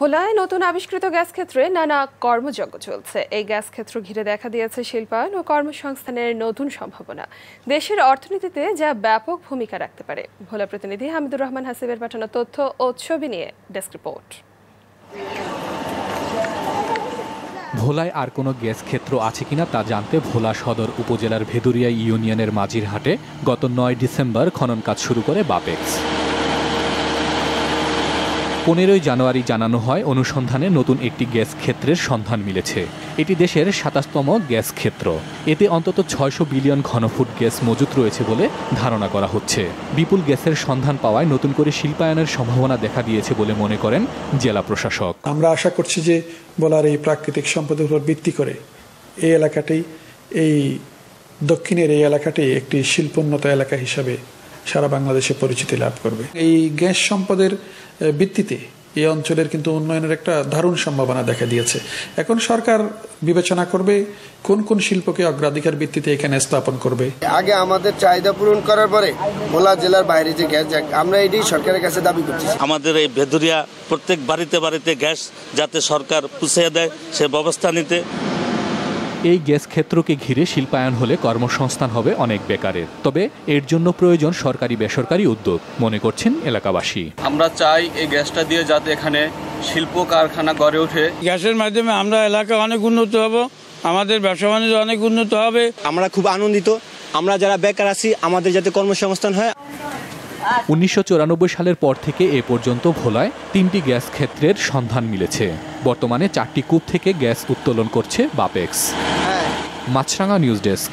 ভোলায় নতুন আবিষ্কৃত গ্যাস ক্ষেত্রে নানা কর্মযজ্ঞ চলছে। এই গ্যাস ক্ষেত্র ঘিরে দেখা দিয়েছে শিল্পায়ন ও কর্মসংস্থানের নতুন সম্ভাবনা। দেশের অর্থনীতিতে যা ব্যাপক ভূমিকা রাখতে পারে। ভোলা প্রতিনিধি হামিদুর রহমান হাসিবের পাঠানো তথ্য ও ছবি নিয়ে ডেস্ক রিপোর্ট। ভোলায় আর কোনো গ্যাস ক্ষেত্র আছে কিনা তা জানতে ভোলা সদর উপজেলার ভেদুরিয়া ইউনিয়নের মাঝিরহাটে গত নয় ডিসেম্বর খনন কাজ শুরু করে বাপেক্স। পনেরোই জানুয়ারি জানানো হয়, অনুসন্ধানে নতুন একটি গ্যাস ক্ষেত্রের সন্ধান মিলেছে। এটি দেশের সাতাশতম গ্যাস ক্ষেত্র। এতে অন্তত ছয়শো বিলিয়ন ঘনফুট গ্যাস মজুত রয়েছে বলে ধারণা করা হচ্ছে। বিপুল গ্যাসের সন্ধান পাওয়ায় নতুন করে শিল্পায়নের সম্ভাবনা দেখা দিয়েছে বলে মনে করেন জেলা প্রশাসক। আমরা আশা করছি যে বলার এই প্রাকৃতিক সম্পদের উপর ভিত্তি করে এই এলাকাটি, এই দক্ষিণের এই এলাকাটি একটি শিল্পোন্নত এলাকা হিসাবে সারা বাংলাদেশে পরিচিতি লাভ করবে। এই গ্যাস সম্পদের ভিত্তিতে এই অঞ্চলের কিন্তু উন্নয়নের একটা দারুণ সম্ভাবনা দেখা দিয়েছে। এখন সরকার বিবেচনা করবে কোন কোন শিল্পকে অগ্রাধিকার ভিত্তিতে এখানে স্থাপন করবে। আগে আমাদের চাহিদা পূরণ করার পরে ভোলা জেলার বাইরে যে গ্যাস যাক আমরা এটি সরকারের কাছে দাবি করতেছি আমাদের এই ভেদুরিয়া প্রত্যেক বাড়িতে বাড়িতে গ্যাস যাতে সরকার পুষিয়ে দেয় সে ব্যবস্থা নিতে এই গ্যাস ক্ষেত্রকে ঘিরে শিল্পায়ন হলে কর্মসংস্থান হবে অনেক বেকারের। তবে এর জন্য প্রয়োজন সরকারি বেসরকারি উদ্যোগ মনে করছেন এলাকাবাসী। আমরা চাই এই গ্যাসটা দিয়ে যাতে এখানে শিল্প কারখানা গড়ে ওঠে। গ্যাসের মাধ্যমে আমরা এলাকা অনেক উন্নত হব আমাদের ব্যবসা বাণিজ্য অনেক উন্নত হবে। আমরা খুব আনন্দিত আমরা যারা বেকার আছি আমাদের যাতে কর্মসংস্থান হয়। উনিশশো চুরানব্বই সালের পর থেকে এ পর্যন্ত ভোলায় তিনটি গ্যাস ক্ষেত্রের সন্ধান মিলেছে। বর্তমানে চারটি কূপ থেকে গ্যাস উত্তোলন করছে বাপেক্স। মাছরাঙা নিউজ ডেস্ক।